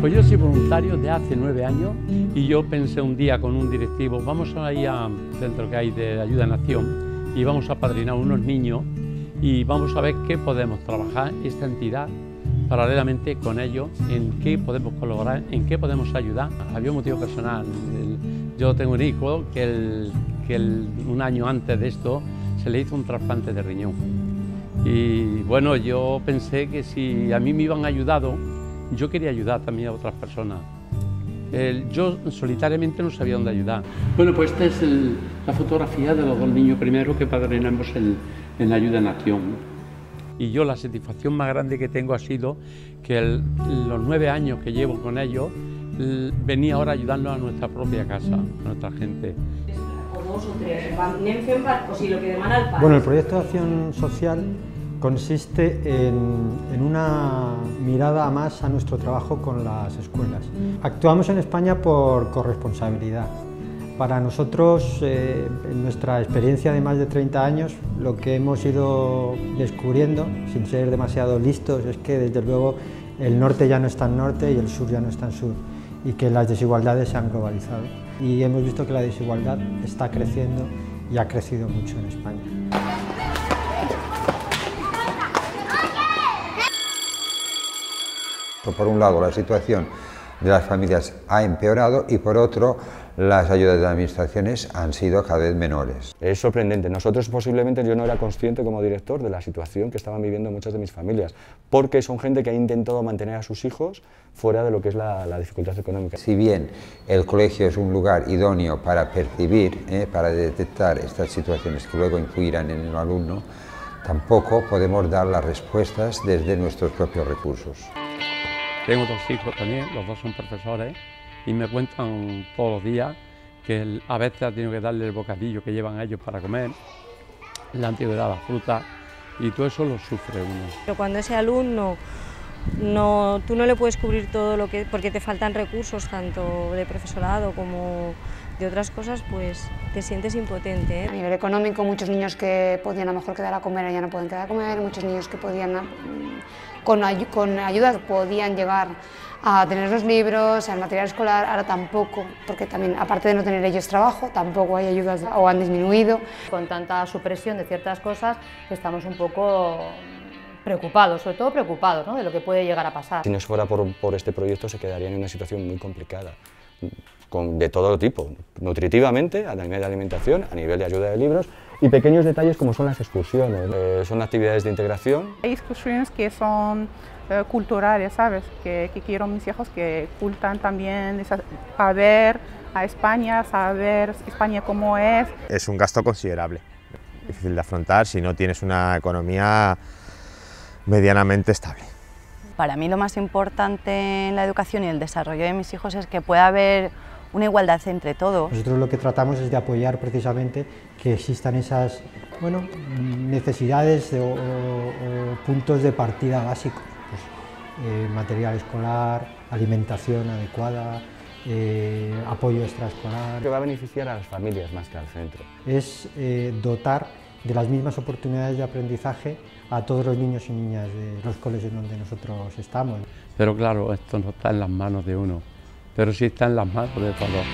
Pues yo soy voluntario de hace nueve años y yo pensé un día con un directivo, vamos a ir al centro que hay de ayuda a nación y vamos a padrinar unos niños y vamos a ver qué podemos trabajar esta entidad paralelamente con ellos, en qué podemos colaborar, en qué podemos ayudar. Había un motivo personal. Yo tengo un hijo que, un año antes de esto se le hizo un trasplante de riñón. Y bueno, yo pensé que si a mí me iban ayudado, yo quería ayudar también a otras personas. yo solitariamente no sabía dónde ayudar. Bueno, pues esta es la fotografía de los dos niños primero que padrinamos en, en Ayuda en Acción. Y yo la satisfacción más grande que tengo ha sido que los nueve años que llevo con ellos, venía ahora ayudando a nuestra propia casa, a nuestra gente. Bueno, el proyecto de acción social consiste en, una mirada más a nuestro trabajo con las escuelas. Actuamos en España por corresponsabilidad. Para nosotros, eh, en nuestra experiencia de más de 30 años, lo que hemos ido descubriendo, sin ser demasiado listos, es que desde luego el norte ya no es tan norte y el sur ya no es tan sur y que las desigualdades se han globalizado. Y hemos visto que la desigualdad está creciendo y ha crecido mucho en España. Por un lado, la situación de las familias ha empeorado y por otro, las ayudas de las administraciones han sido cada vez menores. Es sorprendente. Nosotros posiblemente yo no era consciente como director de la situación que estaban viviendo muchas de mis familias, porque son gente que ha intentado mantener a sus hijos fuera de lo que es la, dificultad económica. Si bien el colegio es un lugar idóneo para percibir, eh, para detectar estas situaciones que luego influirán en el alumno, tampoco podemos dar las respuestas desde nuestros propios recursos. Tengo dos hijos también, los dos son profesores y me cuentan todos los días que a veces ha tenido que darle el bocadillo que llevan ellos para comer, le han tenido que dar la fruta y todo eso lo sufre uno. Pero cuando ese alumno no, tú no le puedes cubrir todo lo que, porque te faltan recursos tanto de profesorado como de otras cosas, pues te sientes impotente. ¿eh? A nivel económico, muchos niños que podían a lo mejor quedar a comer ya no pueden quedar a comer, muchos niños que podían con, con ayuda podían llegar a tener los libros, al material escolar, ahora tampoco, porque también, aparte de no tener ellos trabajo, tampoco hay ayudas o han disminuido. Con tanta supresión de ciertas cosas, estamos un poco preocupados, sobre todo preocupados ¿no? de lo que puede llegar a pasar. Si no fuera por, por este proyecto se quedarían en una situación muy complicada, con, de todo tipo, nutritivamente, a nivel de alimentación, a nivel de ayuda de libros, y pequeños detalles como son las excursiones. Eh, son actividades de integración. Hay excursiones que son eh, culturales, ¿sabes? Que, que, quiero mis hijos que cultan también a ver a España, saber España cómo es. Es un gasto considerable, difícil de afrontar si no tienes una economía medianamente estable. Para mí lo más importante en la educación y el desarrollo de mis hijos es que pueda haber una igualdad entre todos. Nosotros lo que tratamos es de apoyar precisamente que existan esas bueno, necesidades o, puntos de partida básicos, pues, eh, material escolar, alimentación adecuada, eh, apoyo extraescolar. Que va a beneficiar a las familias más que al centro. Es eh, dotar de las mismas oportunidades de aprendizaje a todos los niños y niñas de los colegios donde nosotros estamos. Pero claro, esto no está en las manos de uno pero sí está en las manos de todos.